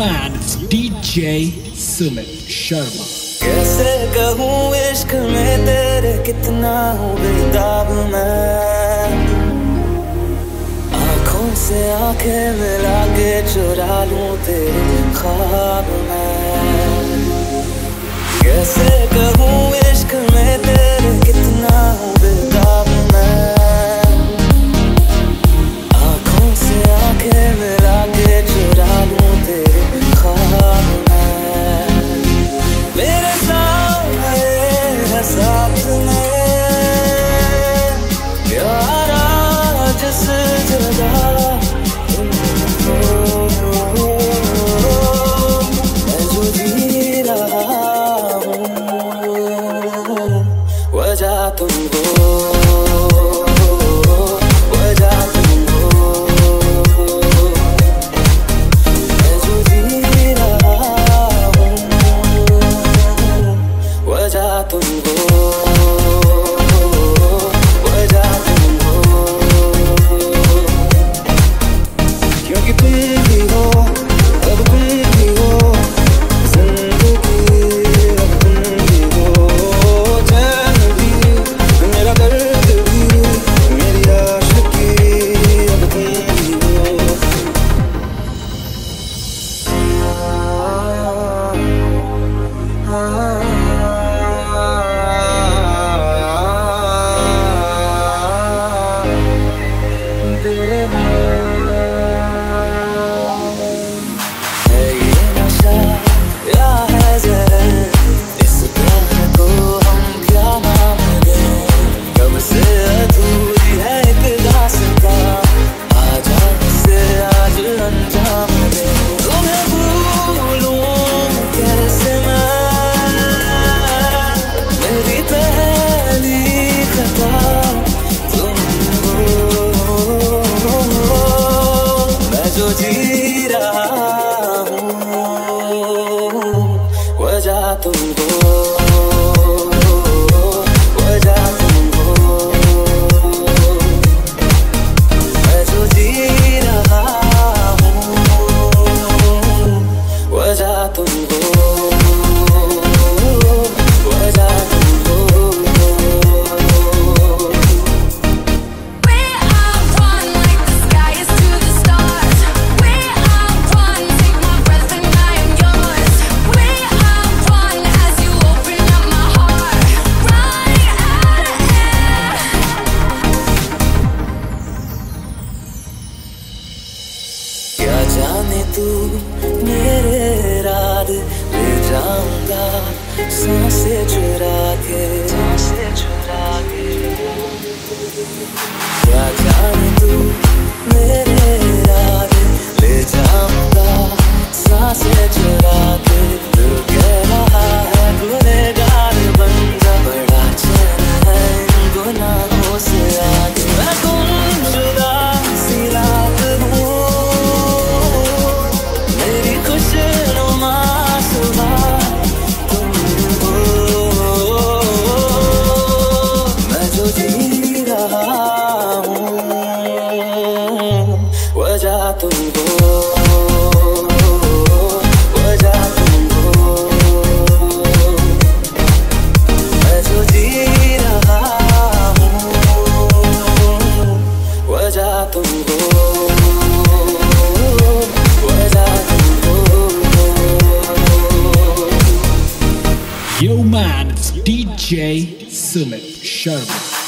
man, DJ Sumit Sharma कैसे कहूँ इश्क में तेरे कितना हूँ बेताब मैं आंखों से आंखें मिला के चुरा लूँ तेरे ख्वाब में तुम हो वजह क्योंकि तुम भी हो, अब तुम भी हो, ज़िंदगी तुम हो चैन मेरा दर्द मेरी आशिकी अब तुम हो तू मेरे रात ले जाऊँगा साँसें चुरा के। Yo man, it's DJ Summit Sherman.